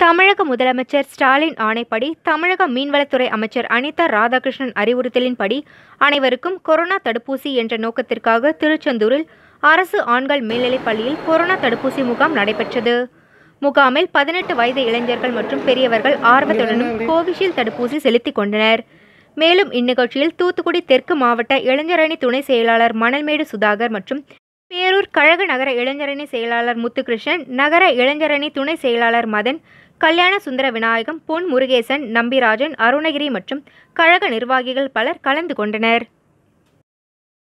தமிழக முதலமைச்சர் ஸ்டாலின் ஆணைப்படி தமிழக மீன்வளத்துறை அமைச்சர் அனிதா ராதாகிருஷ்ணன் அறிவுறுத்தலின்படி அனைவருக்கும் கொரோனா தடுப்பூசி என்ற நோக்கத்திற்காக திருச்செந்தூரில் அரசு ஆண்கள் மேல்நிலைப் பள்ளியில் கொரோனா தடுப்பூசி முகாம் நடைபெற்றது. முகாமில் பதினெட்டு வயது இளைஞர்கள் மற்றும் பெரியவர்கள் ஆர்வத்துடனும் கோவிஷீல்டு தடுப்பூசி செலுத்திக் கொண்டனர். மேலும் இந்நிகழ்ச்சியில் தூத்துக்குடி தெற்கு மாவட்ட இளைஞரணி துணை செயலாளர் மணல்மேடு சுதாகர் மற்றும் பேரூர் கழக நகர இளைஞரணி செயலாளர் முத்துகிருஷ்ணன் நகர இளைஞரணி துணை செயலாளர் மதன் கல்யாண சுந்தர விநாயகம் பொன் முருகேசன் நம்பிராஜன் அருணகிரி மற்றும் கழக நிர்வாகிகள் பலர் கலந்து கொண்டனர்.